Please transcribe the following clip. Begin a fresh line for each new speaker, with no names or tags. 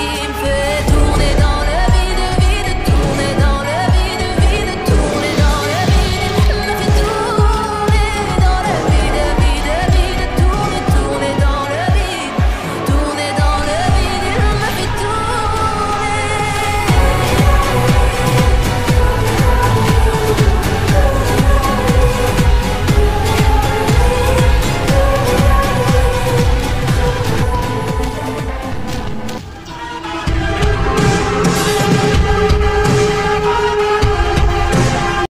give